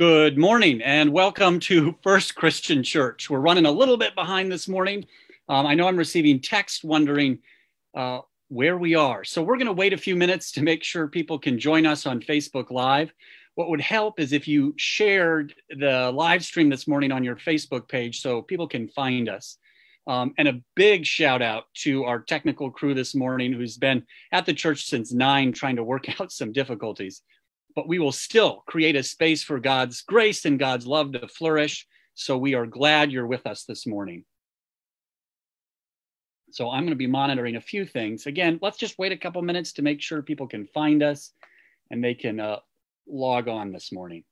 Good morning and welcome to First Christian Church. We're running a little bit behind this morning. Um, I know I'm receiving text wondering uh, where we are. So we're going to wait a few minutes to make sure people can join us on Facebook Live. What would help is if you shared the live stream this morning on your Facebook page so people can find us. Um, and a big shout out to our technical crew this morning who's been at the church since nine trying to work out some difficulties but we will still create a space for God's grace and God's love to flourish. So we are glad you're with us this morning. So I'm going to be monitoring a few things. Again, let's just wait a couple minutes to make sure people can find us and they can uh, log on this morning.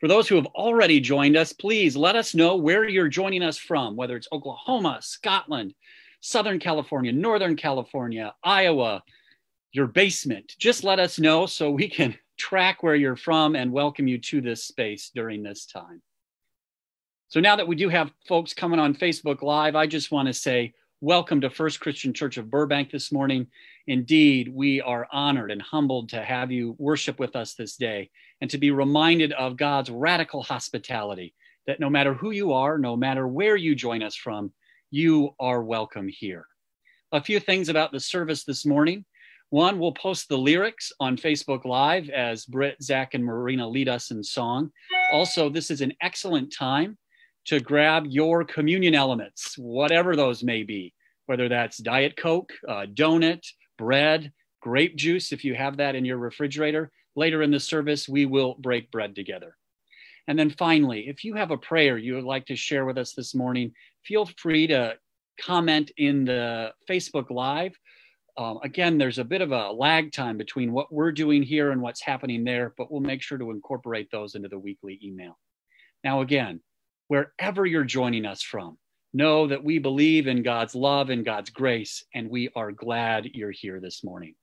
For those who have already joined us, please let us know where you're joining us from, whether it's Oklahoma, Scotland, Southern California, Northern California, Iowa, your basement. Just let us know so we can track where you're from and welcome you to this space during this time. So now that we do have folks coming on Facebook Live, I just want to say welcome to First Christian Church of Burbank this morning. Indeed, we are honored and humbled to have you worship with us this day and to be reminded of God's radical hospitality that no matter who you are, no matter where you join us from, you are welcome here. A few things about the service this morning. One, we'll post the lyrics on Facebook Live as Britt, Zach, and Marina lead us in song. Also, this is an excellent time to grab your communion elements, whatever those may be, whether that's Diet Coke, uh, donut, bread, grape juice, if you have that in your refrigerator. Later in the service, we will break bread together. And then finally, if you have a prayer you would like to share with us this morning, feel free to comment in the Facebook Live um, again, there's a bit of a lag time between what we're doing here and what's happening there, but we'll make sure to incorporate those into the weekly email. Now, again, wherever you're joining us from, know that we believe in God's love and God's grace, and we are glad you're here this morning.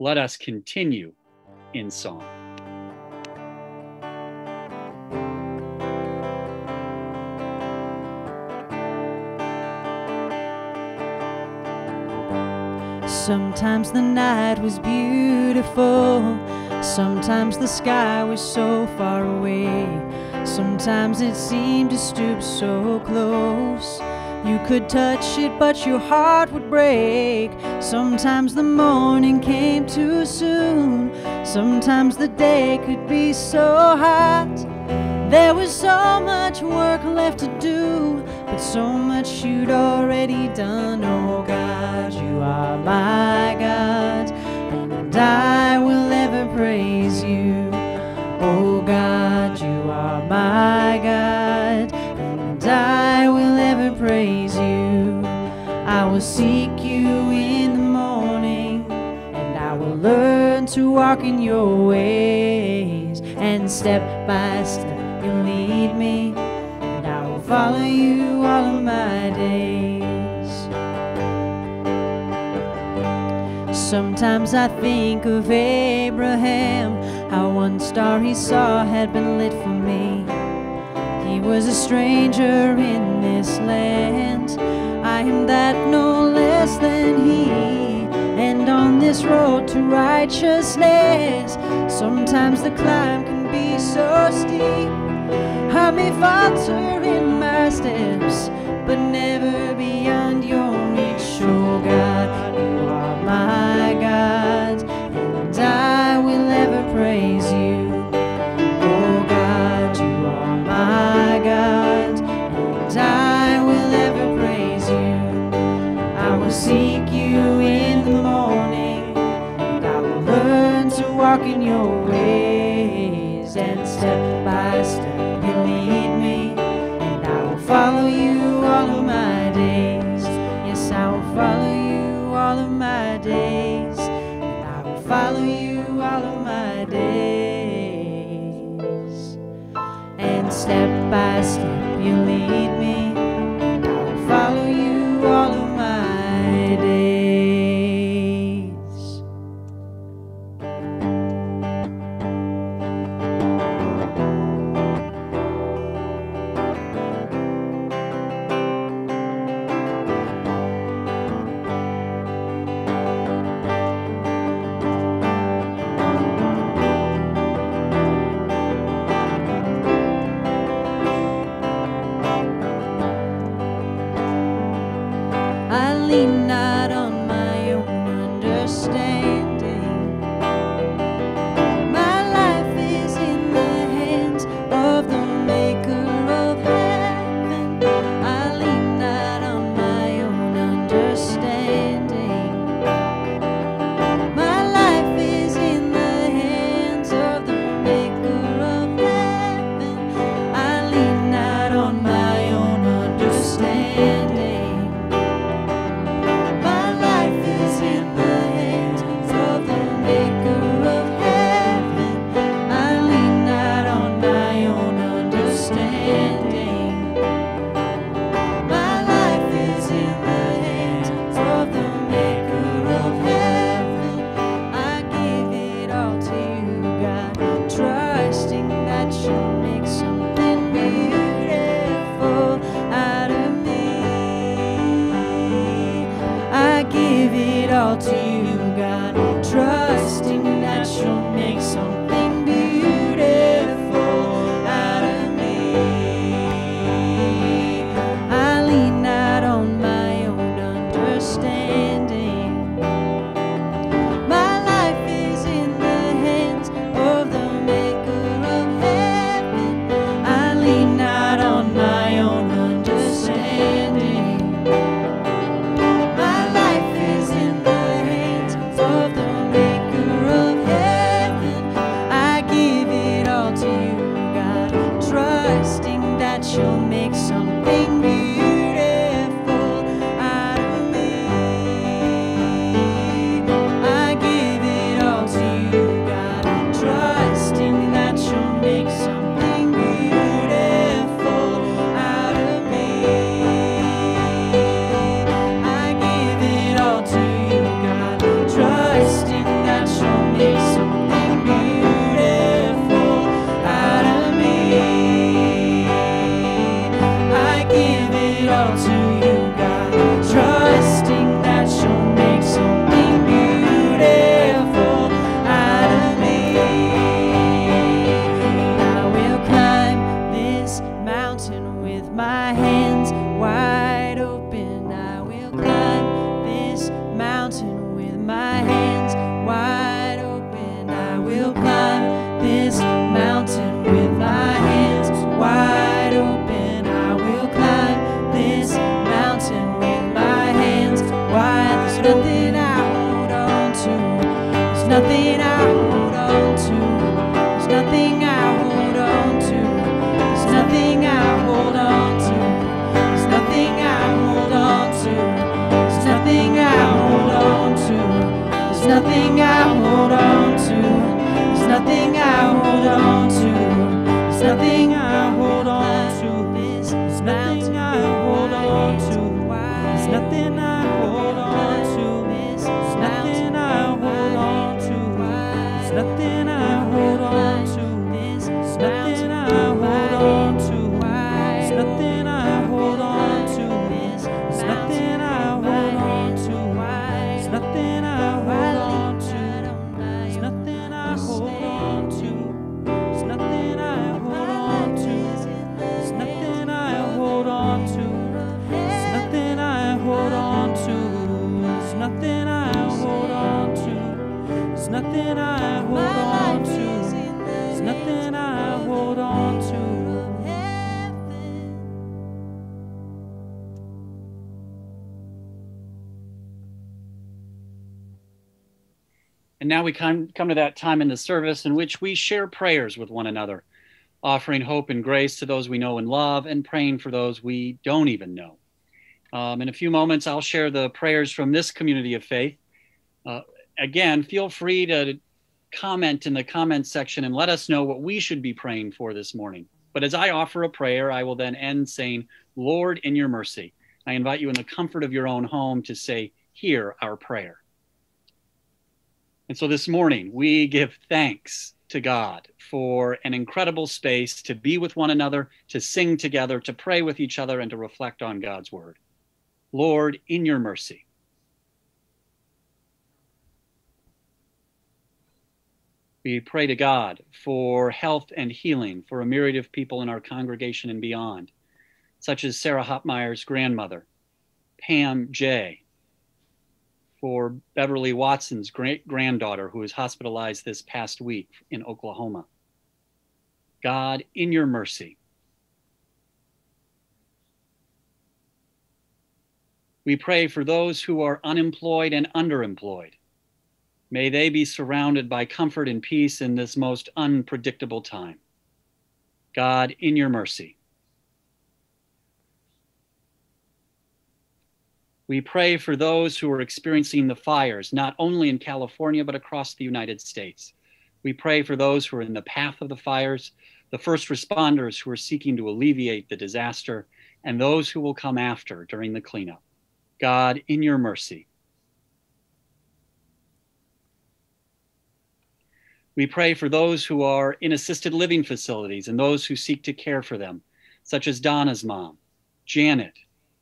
Let us continue in song. Sometimes the night was beautiful, sometimes the sky was so far away. Sometimes it seemed to stoop so close. You could touch it, but your heart would break. Sometimes the morning came too soon. Sometimes the day could be so hot. There was so much work left to do, but so much you'd already done. Oh God, you are my God, and I will ever praise you. Oh God, you are my God, and I will ever praise you. I will seek you in the morning, and I will learn to walk in your ways, and step by step you lead me, and I will follow you all of my days. Sometimes I think of Abraham, how one star he saw had been lit for me. He was a stranger in this land. I am that no less than he. And on this road to righteousness, sometimes the climb can be so steep. I may falter in my steps, give it all to you, God, trusting that you'll. Now we come, come to that time in the service in which we share prayers with one another, offering hope and grace to those we know and love, and praying for those we don't even know. Um, in a few moments, I'll share the prayers from this community of faith. Uh, again, feel free to comment in the comments section and let us know what we should be praying for this morning. But as I offer a prayer, I will then end saying, Lord, in your mercy, I invite you in the comfort of your own home to say, Hear our prayer. And so this morning, we give thanks to God for an incredible space to be with one another, to sing together, to pray with each other, and to reflect on God's word. Lord, in your mercy. We pray to God for health and healing for a myriad of people in our congregation and beyond, such as Sarah Hopmeyer's grandmother, Pam J., for Beverly Watson's great granddaughter who was hospitalized this past week in Oklahoma. God, in your mercy, we pray for those who are unemployed and underemployed. May they be surrounded by comfort and peace in this most unpredictable time. God, in your mercy. We pray for those who are experiencing the fires, not only in California, but across the United States. We pray for those who are in the path of the fires, the first responders who are seeking to alleviate the disaster, and those who will come after during the cleanup. God, in your mercy. We pray for those who are in assisted living facilities and those who seek to care for them, such as Donna's mom, Janet,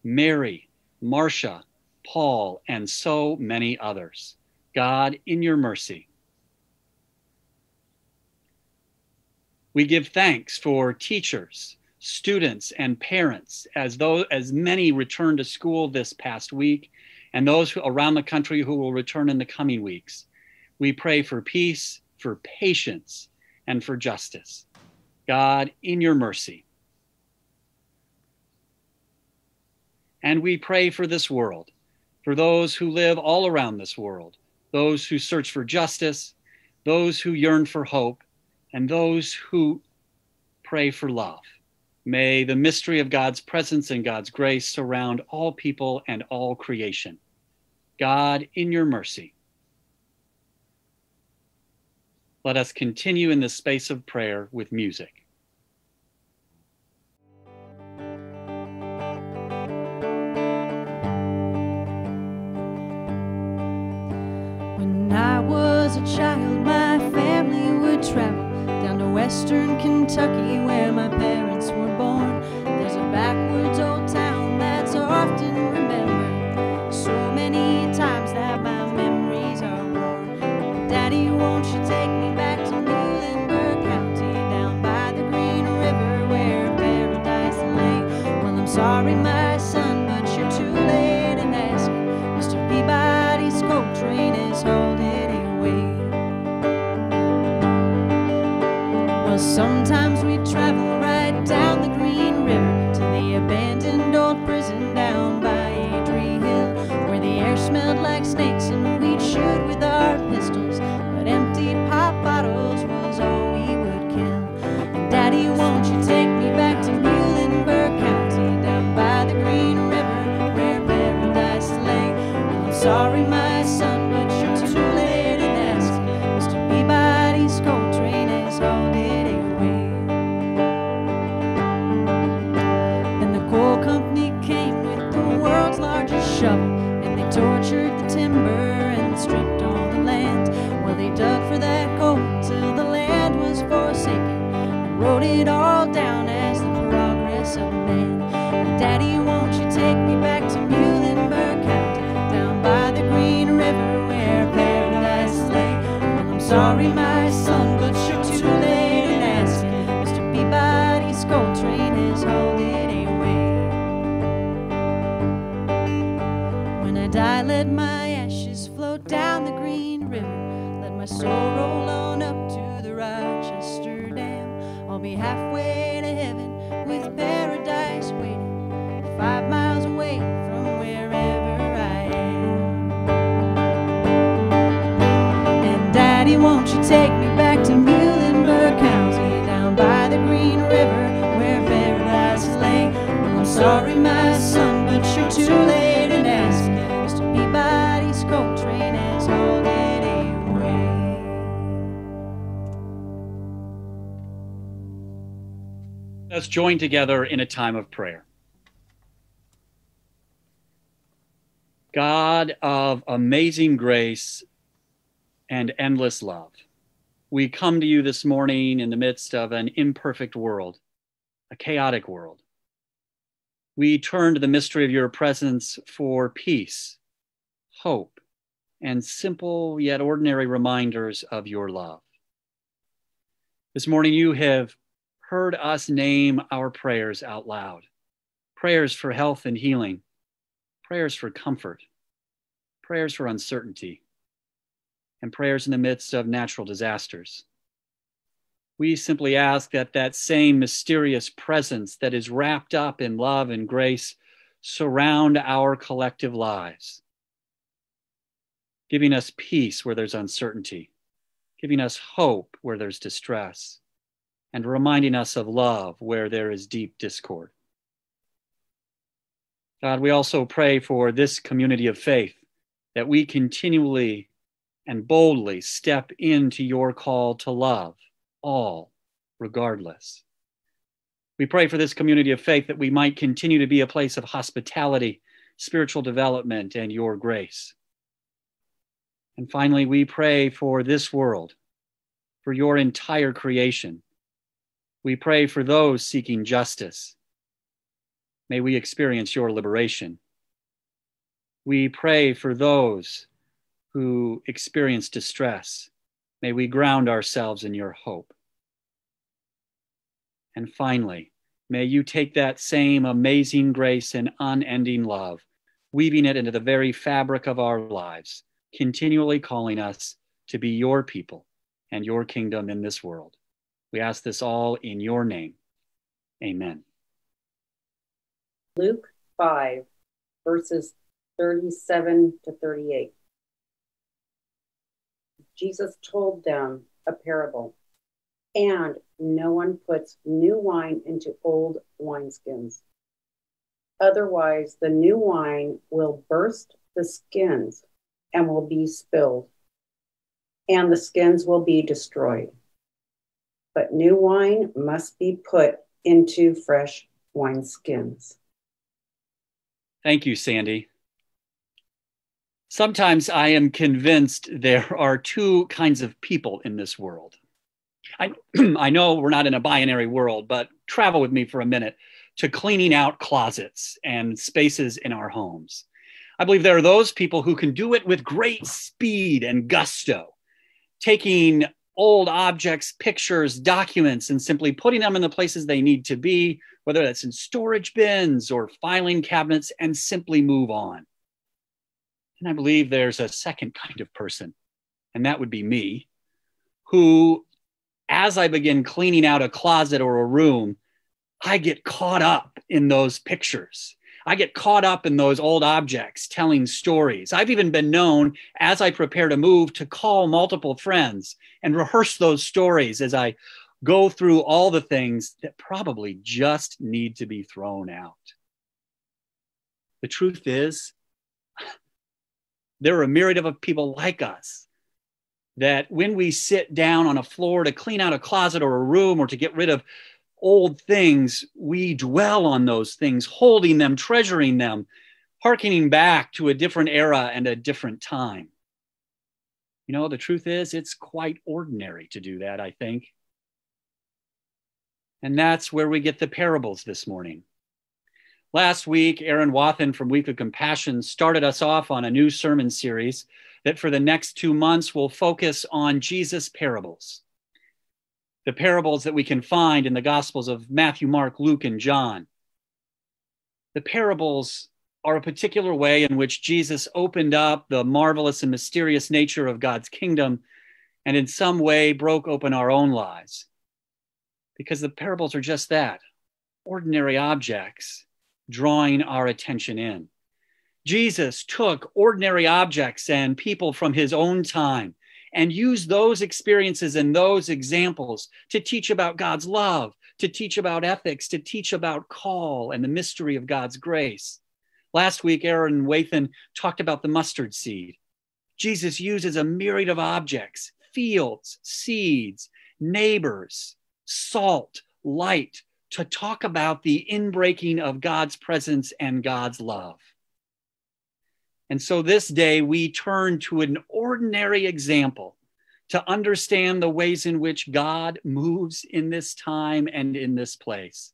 Mary, Marcia, Paul, and so many others. God, in your mercy. We give thanks for teachers, students, and parents as though as many return to school this past week and those who, around the country who will return in the coming weeks. We pray for peace, for patience, and for justice. God, in your mercy. And we pray for this world, for those who live all around this world, those who search for justice, those who yearn for hope, and those who pray for love. May the mystery of God's presence and God's grace surround all people and all creation. God, in your mercy. Let us continue in this space of prayer with music. Travel down to western Kentucky where my parents were I let my ashes float down the Green River. Let my soul roll on up to the Rochester Dam. I'll be halfway to heaven with paradise waiting, five miles away from wherever I am. And Daddy, won't you take me back to Muhlenberg County, down by the Green River where paradise lay? Well, I'm sorry, my son, but you're too late Let's join together in a time of prayer. God of amazing grace and endless love, we come to you this morning in the midst of an imperfect world, a chaotic world. We turn to the mystery of your presence for peace, hope, and simple yet ordinary reminders of your love. This morning, you have heard us name our prayers out loud. Prayers for health and healing, prayers for comfort, prayers for uncertainty, and prayers in the midst of natural disasters. We simply ask that that same mysterious presence that is wrapped up in love and grace surround our collective lives, giving us peace where there's uncertainty, giving us hope where there's distress and reminding us of love where there is deep discord. God, we also pray for this community of faith that we continually and boldly step into your call to love all, regardless. We pray for this community of faith that we might continue to be a place of hospitality, spiritual development, and your grace. And finally, we pray for this world, for your entire creation we pray for those seeking justice. May we experience your liberation. We pray for those who experience distress. May we ground ourselves in your hope. And finally, may you take that same amazing grace and unending love, weaving it into the very fabric of our lives, continually calling us to be your people and your kingdom in this world. We ask this all in your name. Amen. Luke 5, verses 37 to 38. Jesus told them a parable, and no one puts new wine into old wineskins. Otherwise, the new wine will burst the skins and will be spilled, and the skins will be destroyed but new wine must be put into fresh wine skins. Thank you, Sandy. Sometimes I am convinced there are two kinds of people in this world. I, I know we're not in a binary world, but travel with me for a minute to cleaning out closets and spaces in our homes. I believe there are those people who can do it with great speed and gusto, taking old objects, pictures, documents, and simply putting them in the places they need to be, whether that's in storage bins or filing cabinets, and simply move on. And I believe there's a second kind of person, and that would be me, who, as I begin cleaning out a closet or a room, I get caught up in those pictures I get caught up in those old objects telling stories. I've even been known as I prepare to move to call multiple friends and rehearse those stories as I go through all the things that probably just need to be thrown out. The truth is, there are a myriad of people like us that when we sit down on a floor to clean out a closet or a room or to get rid of old things, we dwell on those things, holding them, treasuring them, harkening back to a different era and a different time. You know, the truth is, it's quite ordinary to do that, I think. And that's where we get the parables this morning. Last week, Aaron Wathen from Week of Compassion started us off on a new sermon series that for the next two months will focus on Jesus' parables. The parables that we can find in the Gospels of Matthew, Mark, Luke, and John. The parables are a particular way in which Jesus opened up the marvelous and mysterious nature of God's kingdom and in some way broke open our own lives. Because the parables are just that ordinary objects drawing our attention in. Jesus took ordinary objects and people from his own time and use those experiences and those examples to teach about God's love, to teach about ethics, to teach about call and the mystery of God's grace. Last week, Aaron Wathan talked about the mustard seed. Jesus uses a myriad of objects fields, seeds, neighbors, salt, light, to talk about the inbreaking of God's presence and God's love. And so this day we turn to an ordinary example to understand the ways in which God moves in this time and in this place.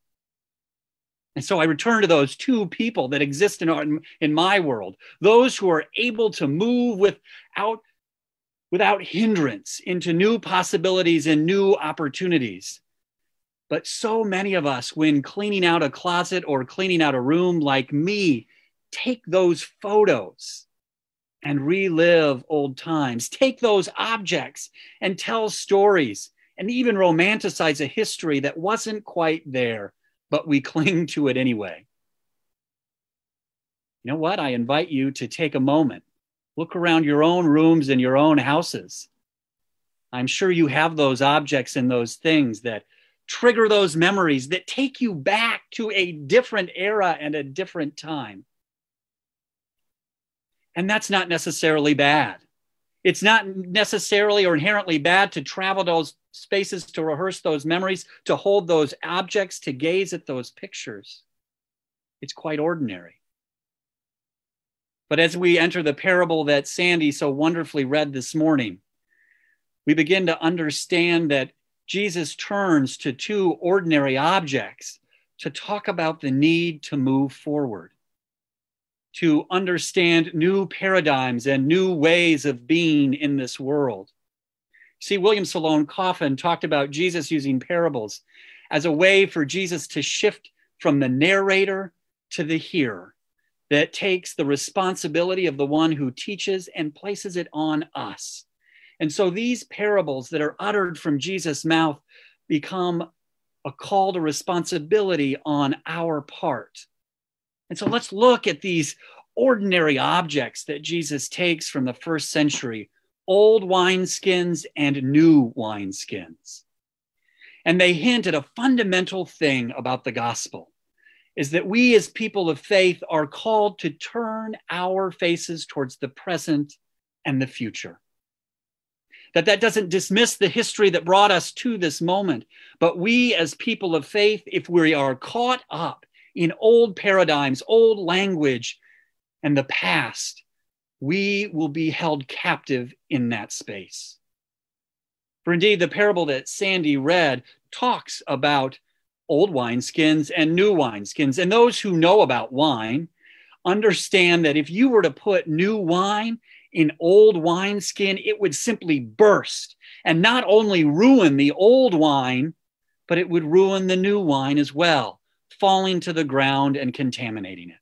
And so I return to those two people that exist in, our, in my world, those who are able to move without, without hindrance into new possibilities and new opportunities. But so many of us, when cleaning out a closet or cleaning out a room like me, take those photos and relive old times. Take those objects and tell stories and even romanticize a history that wasn't quite there, but we cling to it anyway. You know what? I invite you to take a moment, look around your own rooms and your own houses. I'm sure you have those objects and those things that trigger those memories that take you back to a different era and a different time. And that's not necessarily bad. It's not necessarily or inherently bad to travel those spaces, to rehearse those memories, to hold those objects, to gaze at those pictures. It's quite ordinary. But as we enter the parable that Sandy so wonderfully read this morning, we begin to understand that Jesus turns to two ordinary objects to talk about the need to move forward, to understand new paradigms and new ways of being in this world. See, William Sloane Coffin talked about Jesus using parables as a way for Jesus to shift from the narrator to the hearer that takes the responsibility of the one who teaches and places it on us and so these parables that are uttered from Jesus' mouth become a call to responsibility on our part. And so let's look at these ordinary objects that Jesus takes from the first century old wineskins and new wineskins. And they hint at a fundamental thing about the gospel is that we as people of faith are called to turn our faces towards the present and the future that that doesn't dismiss the history that brought us to this moment. But we, as people of faith, if we are caught up in old paradigms, old language, and the past, we will be held captive in that space. For indeed, the parable that Sandy read talks about old wineskins and new wineskins. And those who know about wine understand that if you were to put new wine in old wineskin, it would simply burst and not only ruin the old wine, but it would ruin the new wine as well, falling to the ground and contaminating it.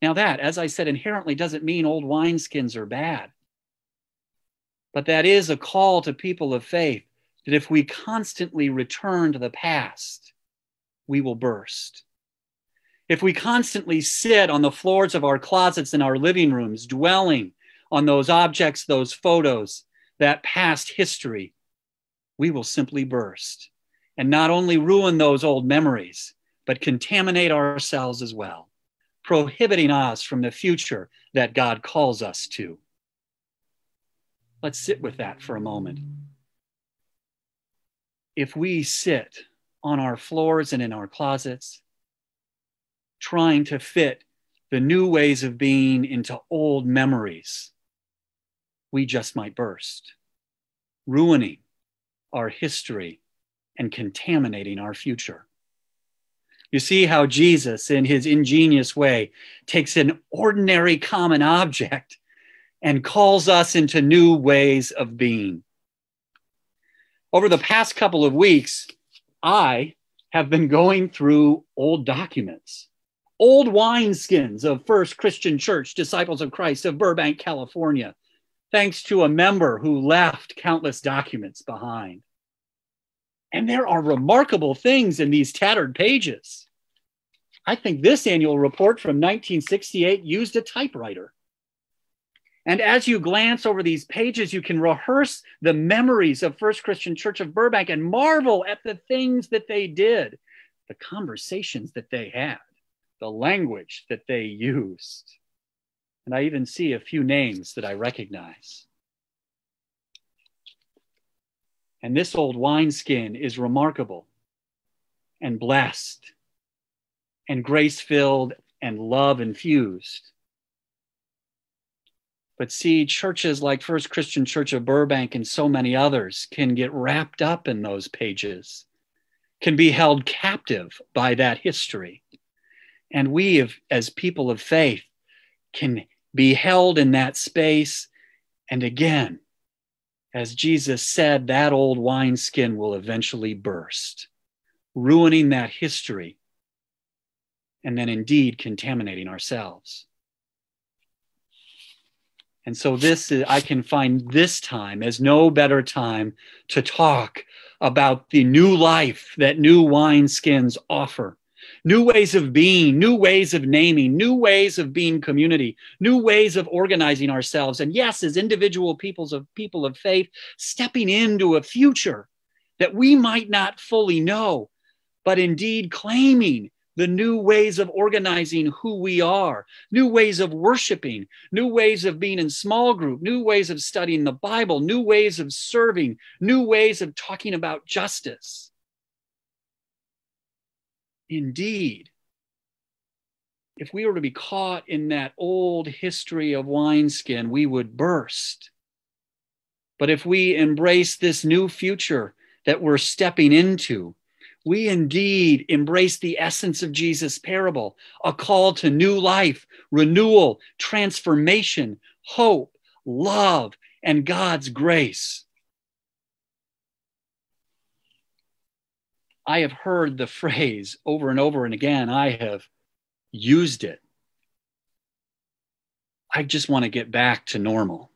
Now, that, as I said, inherently doesn't mean old wineskins are bad. But that is a call to people of faith that if we constantly return to the past, we will burst. If we constantly sit on the floors of our closets in our living rooms, dwelling on those objects, those photos, that past history, we will simply burst and not only ruin those old memories, but contaminate ourselves as well, prohibiting us from the future that God calls us to. Let's sit with that for a moment. If we sit on our floors and in our closets, trying to fit the new ways of being into old memories, we just might burst, ruining our history and contaminating our future. You see how Jesus, in his ingenious way, takes an ordinary common object and calls us into new ways of being. Over the past couple of weeks, I have been going through old documents, old wineskins of First Christian Church, Disciples of Christ of Burbank, California, thanks to a member who left countless documents behind. And there are remarkable things in these tattered pages. I think this annual report from 1968 used a typewriter. And as you glance over these pages, you can rehearse the memories of First Christian Church of Burbank and marvel at the things that they did, the conversations that they had, the language that they used. And I even see a few names that I recognize. And this old wineskin is remarkable and blessed and grace filled and love infused. But see, churches like First Christian Church of Burbank and so many others can get wrapped up in those pages, can be held captive by that history. And we, as people of faith, can be held in that space. And again, as Jesus said, that old wineskin will eventually burst, ruining that history and then indeed contaminating ourselves. And so this is, I can find this time as no better time to talk about the new life that new wineskins offer. New ways of being, new ways of naming, new ways of being community, new ways of organizing ourselves. And yes, as individual peoples of people of faith, stepping into a future that we might not fully know, but indeed claiming the new ways of organizing who we are, new ways of worshiping, new ways of being in small group, new ways of studying the Bible, new ways of serving, new ways of talking about justice. Indeed, if we were to be caught in that old history of wineskin, we would burst. But if we embrace this new future that we're stepping into, we indeed embrace the essence of Jesus' parable a call to new life, renewal, transformation, hope, love, and God's grace. I have heard the phrase over and over and again. I have used it. I just want to get back to normal.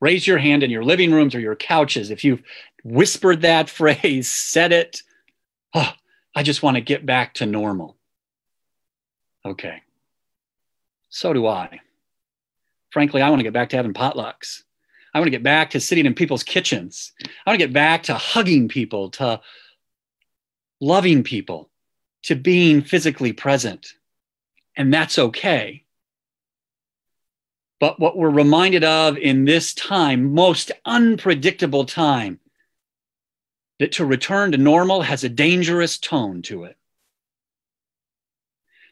Raise your hand in your living rooms or your couches if you've whispered that phrase, said it. Oh, I just want to get back to normal. Okay. So do I. Frankly, I want to get back to having potlucks. I want to get back to sitting in people's kitchens. I want to get back to hugging people, to loving people, to being physically present. And that's okay. But what we're reminded of in this time, most unpredictable time, that to return to normal has a dangerous tone to it.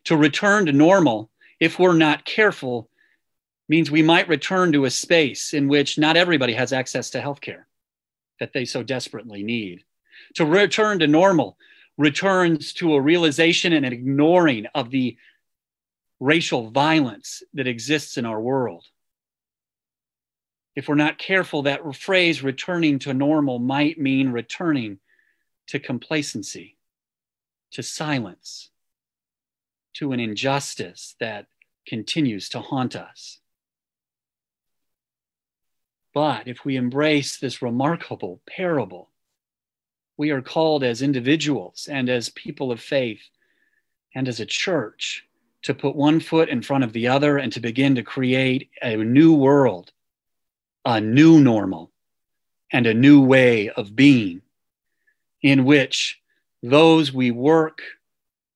To return to normal, if we're not careful, means we might return to a space in which not everybody has access to healthcare that they so desperately need. To return to normal returns to a realization and an ignoring of the racial violence that exists in our world. If we're not careful, that phrase returning to normal might mean returning to complacency, to silence, to an injustice that continues to haunt us. But if we embrace this remarkable parable, we are called as individuals and as people of faith and as a church to put one foot in front of the other and to begin to create a new world, a new normal, and a new way of being in which those we work,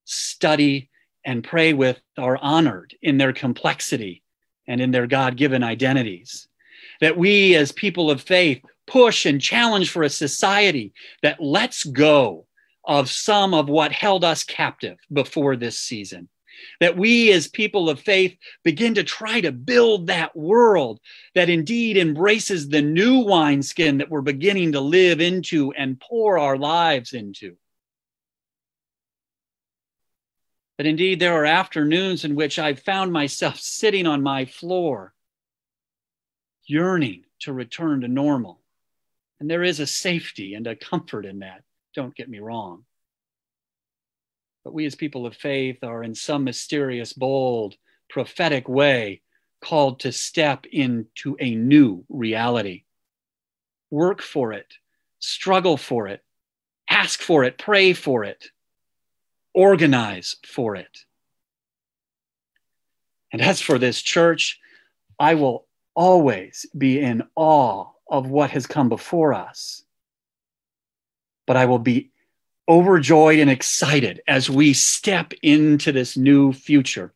study, and pray with are honored in their complexity and in their God given identities. That we, as people of faith, push and challenge for a society that lets go of some of what held us captive before this season that we as people of faith begin to try to build that world that indeed embraces the new wineskin that we're beginning to live into and pour our lives into. That indeed there are afternoons in which I've found myself sitting on my floor, yearning to return to normal. And there is a safety and a comfort in that, don't get me wrong. But we as people of faith are in some mysterious, bold, prophetic way called to step into a new reality. Work for it, struggle for it, ask for it, pray for it, organize for it. And as for this church, I will always be in awe of what has come before us. But I will be overjoyed and excited as we step into this new future.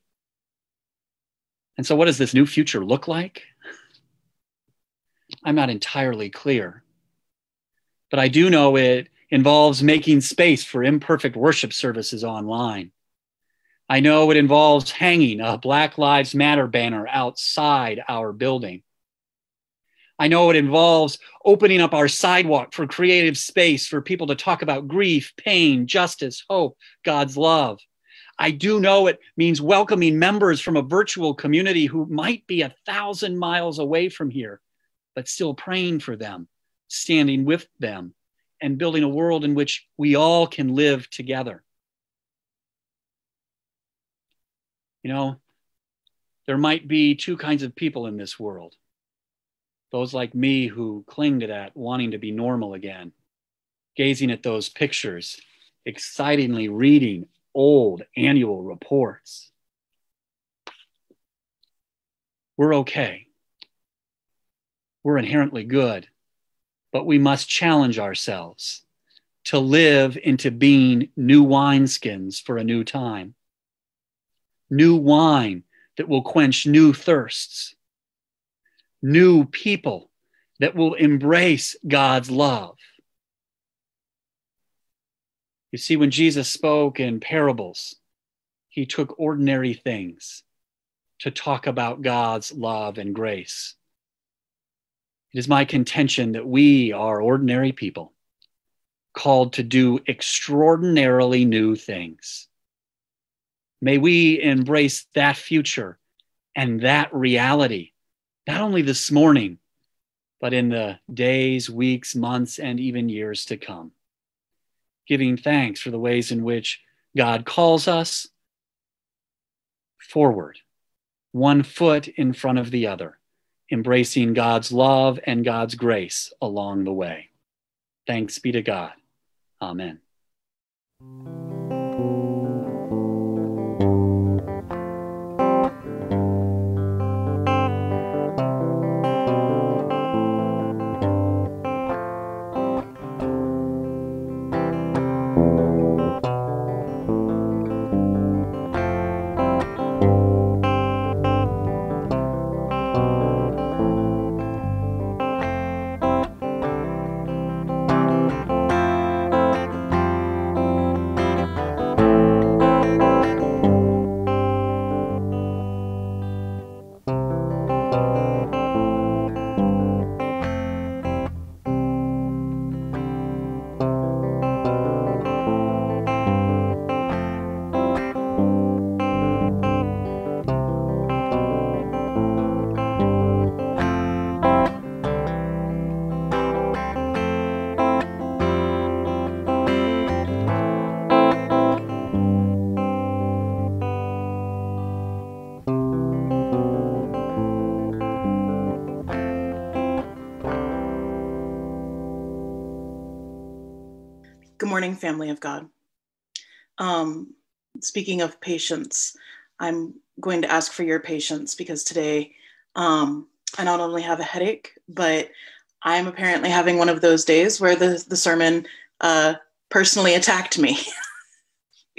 And so, what does this new future look like? I'm not entirely clear, but I do know it involves making space for imperfect worship services online. I know it involves hanging a Black Lives Matter banner outside our building. I know it involves opening up our sidewalk for creative space for people to talk about grief, pain, justice, hope, God's love. I do know it means welcoming members from a virtual community who might be a thousand miles away from here, but still praying for them, standing with them, and building a world in which we all can live together. You know, there might be two kinds of people in this world those like me who cling to that, wanting to be normal again, gazing at those pictures, excitingly reading old annual reports. We're okay. We're inherently good, but we must challenge ourselves to live into being new wineskins for a new time. New wine that will quench new thirsts new people that will embrace God's love. You see, when Jesus spoke in parables, he took ordinary things to talk about God's love and grace. It is my contention that we are ordinary people called to do extraordinarily new things. May we embrace that future and that reality not only this morning, but in the days, weeks, months, and even years to come. Giving thanks for the ways in which God calls us forward, one foot in front of the other, embracing God's love and God's grace along the way. Thanks be to God. Amen. Morning, family of God. Um, speaking of patience, I'm going to ask for your patience because today um, I not only have a headache, but I'm apparently having one of those days where the, the sermon uh, personally attacked me.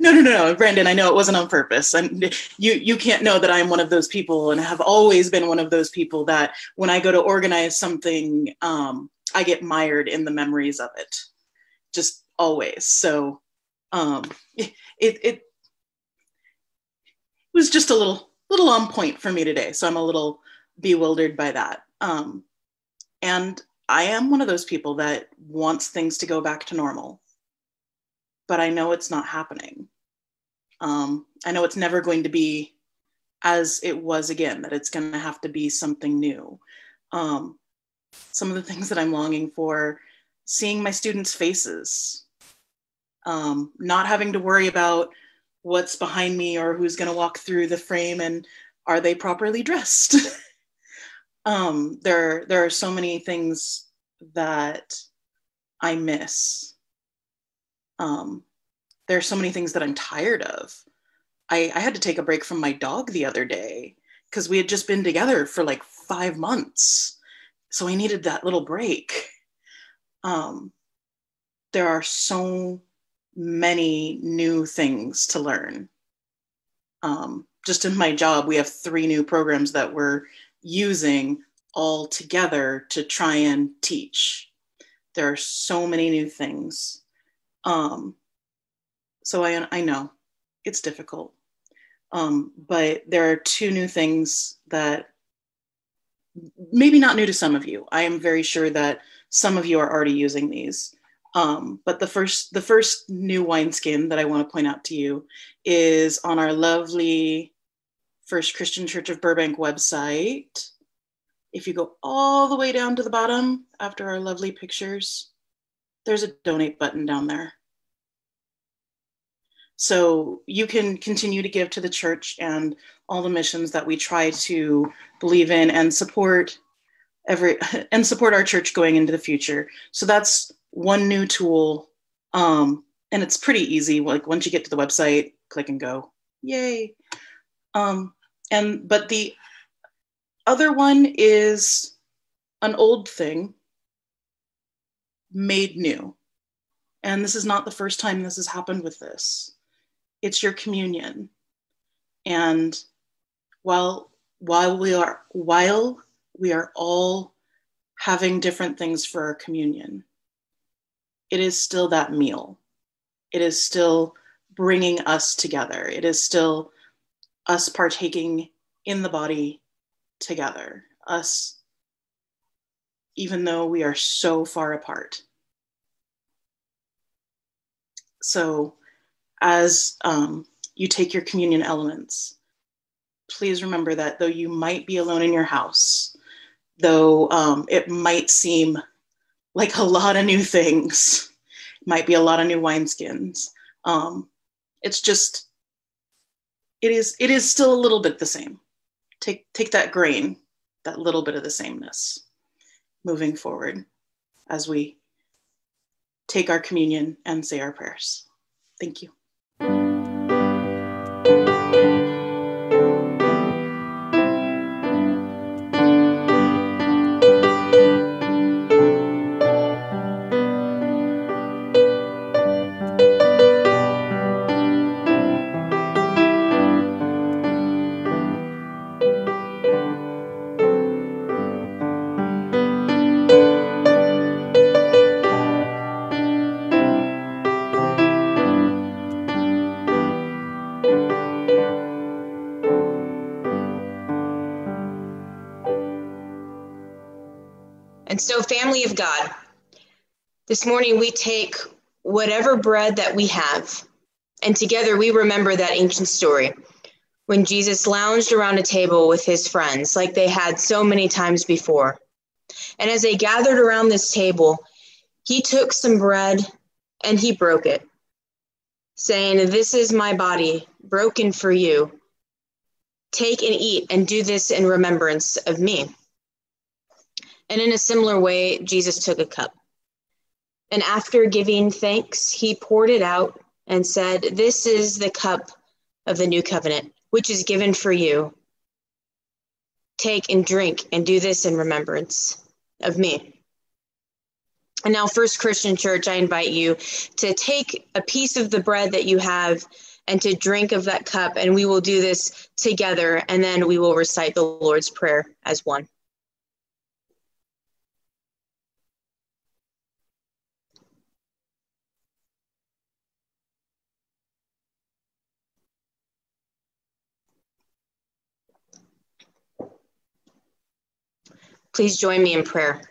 no, no, no, no, Brandon. I know it wasn't on purpose, and you you can't know that I'm one of those people, and have always been one of those people that when I go to organize something, um, I get mired in the memories of it just always. So um, it, it was just a little little on point for me today. So I'm a little bewildered by that. Um, and I am one of those people that wants things to go back to normal, but I know it's not happening. Um, I know it's never going to be as it was again, that it's going to have to be something new. Um, some of the things that I'm longing for seeing my students' faces, um, not having to worry about what's behind me or who's going to walk through the frame and are they properly dressed. um, there, there are so many things that I miss. Um, there are so many things that I'm tired of. I, I had to take a break from my dog the other day because we had just been together for like five months. So I needed that little break. Um, there are so many new things to learn. Um, just in my job, we have three new programs that we're using all together to try and teach. There are so many new things. Um, so I, I know it's difficult. Um, but there are two new things that maybe not new to some of you. I am very sure that some of you are already using these. Um, but the first, the first new wineskin that I want to point out to you is on our lovely First Christian Church of Burbank website. If you go all the way down to the bottom after our lovely pictures, there's a donate button down there. So you can continue to give to the church and all the missions that we try to believe in and support every and support our church going into the future. So that's one new tool. Um, and it's pretty easy. Like once you get to the website, click and go. Yay. Um, and but the other one is an old thing made new. And this is not the first time this has happened with this it's your communion. And while while we are while we are all having different things for our communion, it is still that meal. It is still bringing us together. It is still us partaking in the body together. Us, even though we are so far apart. So as um, you take your communion elements. Please remember that though you might be alone in your house, though um, it might seem like a lot of new things, might be a lot of new wineskins. Um, it's just, it is, it is still a little bit the same. Take, take that grain, that little bit of the sameness moving forward as we take our communion and say our prayers. Thank you. God, this morning we take whatever bread that we have, and together we remember that ancient story when Jesus lounged around a table with his friends, like they had so many times before. And as they gathered around this table, he took some bread and he broke it, saying, This is my body, broken for you. Take and eat, and do this in remembrance of me. And in a similar way, Jesus took a cup. And after giving thanks, he poured it out and said, This is the cup of the new covenant, which is given for you. Take and drink and do this in remembrance of me. And now, First Christian Church, I invite you to take a piece of the bread that you have and to drink of that cup, and we will do this together, and then we will recite the Lord's Prayer as one. Please join me in prayer.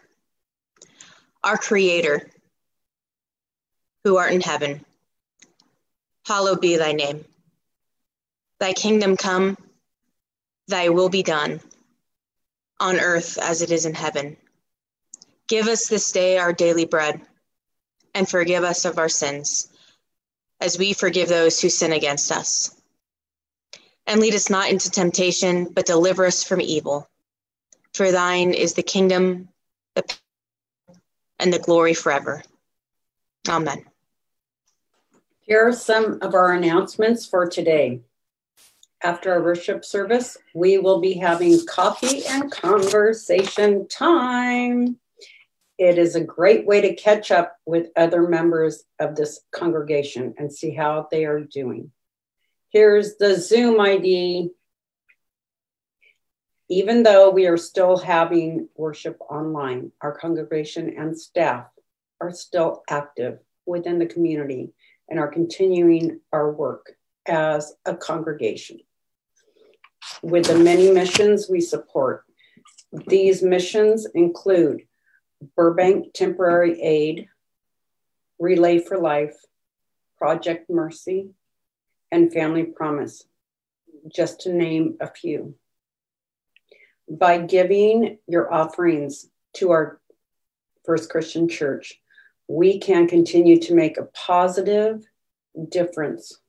Our Creator, who art in heaven, hallowed be thy name. Thy kingdom come, thy will be done, on earth as it is in heaven. Give us this day our daily bread, and forgive us of our sins, as we forgive those who sin against us. And lead us not into temptation, but deliver us from evil. For thine is the kingdom, the and the glory forever. Amen. Here are some of our announcements for today. After our worship service, we will be having coffee and conversation time. It is a great way to catch up with other members of this congregation and see how they are doing. Here's the Zoom ID. Even though we are still having worship online, our congregation and staff are still active within the community and are continuing our work as a congregation with the many missions we support. These missions include Burbank Temporary Aid, Relay for Life, Project Mercy, and Family Promise, just to name a few. By giving your offerings to our First Christian Church, we can continue to make a positive difference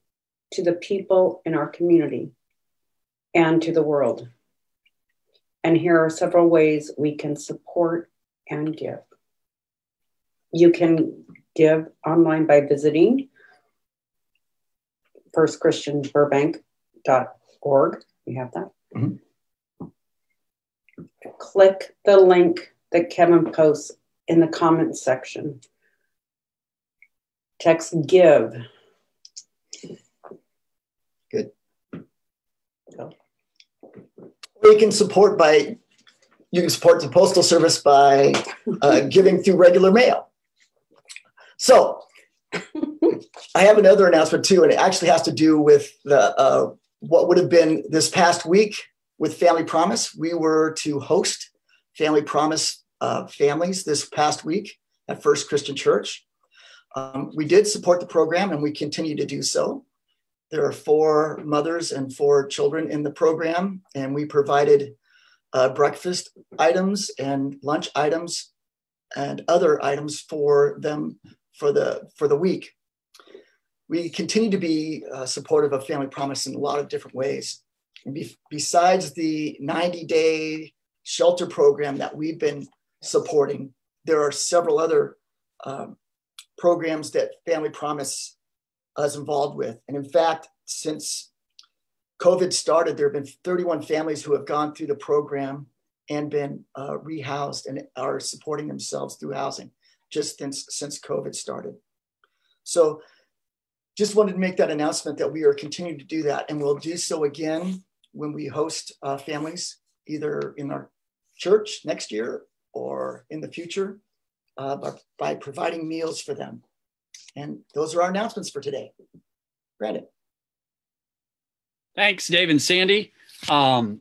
to the people in our community and to the world. And here are several ways we can support and give. You can give online by visiting firstchristianburbank.org. You have that? Mm-hmm. Click the link that Kevin posts in the comments section. Text give. Good. Go. you can support by you can support the postal service by uh, giving through regular mail. So I have another announcement too, and it actually has to do with the uh, what would have been this past week with Family Promise. We were to host Family Promise uh, families this past week at First Christian Church. Um, we did support the program, and we continue to do so. There are four mothers and four children in the program, and we provided uh, breakfast items and lunch items and other items for them for the for the week. We continue to be uh, supportive of Family Promise in a lot of different ways. Be, besides the 90 day shelter program that we've been supporting, there are several other um, programs that Family Promise is involved with. And in fact, since COVID started, there have been 31 families who have gone through the program and been uh, rehoused and are supporting themselves through housing just since, since COVID started. So just wanted to make that announcement that we are continuing to do that and we'll do so again when we host uh, families either in our church next year or in the future uh, by, by providing meals for them. And those are our announcements for today. Brandon. Thanks, Dave and Sandy. Um,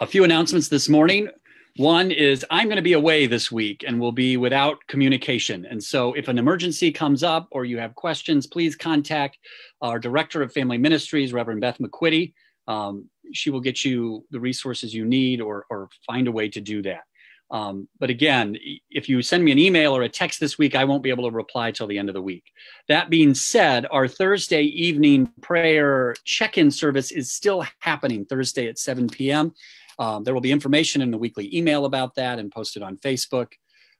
a few announcements this morning. One is I'm going to be away this week and will be without communication. And so if an emergency comes up or you have questions, please contact our Director of Family Ministries, Reverend Beth McQuitty. Um, she will get you the resources you need or, or find a way to do that. Um, but again, if you send me an email or a text this week, I won't be able to reply till the end of the week. That being said, our Thursday evening prayer check in service is still happening Thursday at 7 p.m. Um, there will be information in the weekly email about that and posted on Facebook.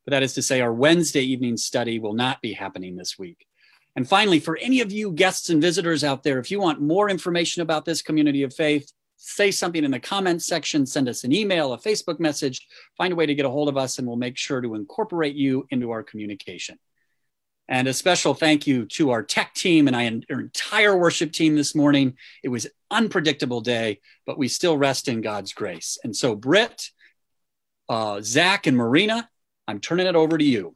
But that is to say, our Wednesday evening study will not be happening this week. And finally, for any of you guests and visitors out there, if you want more information about this community of faith, say something in the comments section, send us an email, a Facebook message, find a way to get a hold of us, and we'll make sure to incorporate you into our communication. And a special thank you to our tech team and our entire worship team this morning. It was unpredictable day, but we still rest in God's grace. And so, Britt, uh, Zach, and Marina, I'm turning it over to you.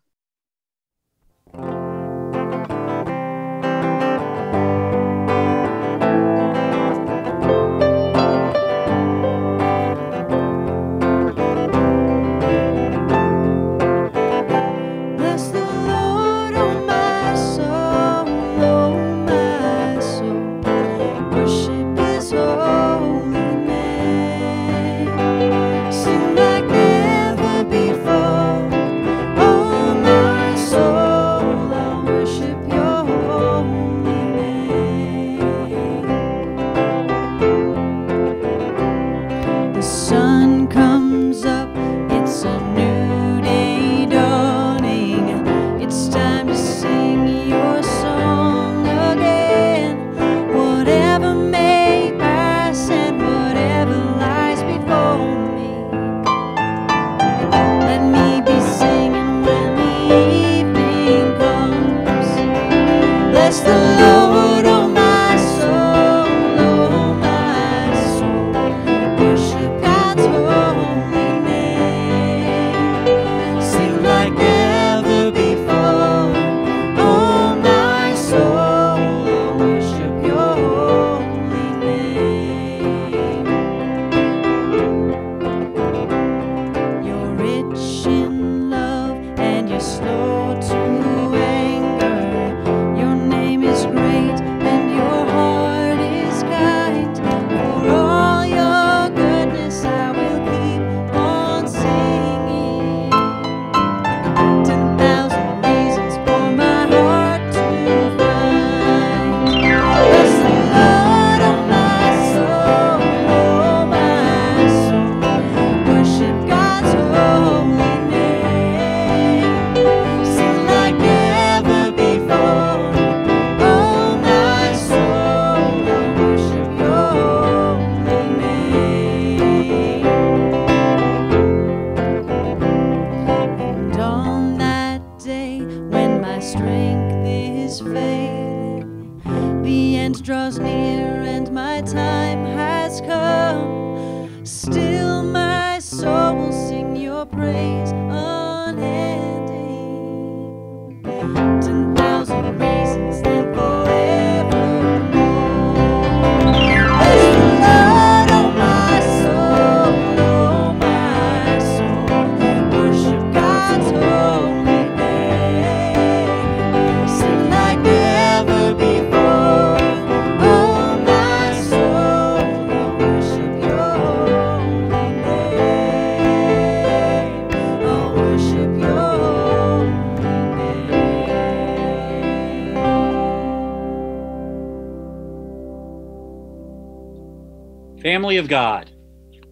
Family of God,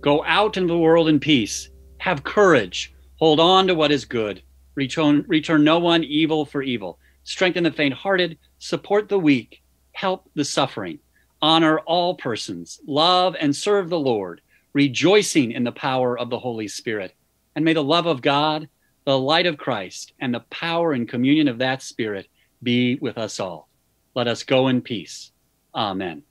go out into the world in peace. Have courage. Hold on to what is good. Return, return no one evil for evil. Strengthen the faint hearted. Support the weak. Help the suffering. Honor all persons. Love and serve the Lord, rejoicing in the power of the Holy Spirit. And may the love of God, the light of Christ, and the power and communion of that Spirit be with us all. Let us go in peace. Amen.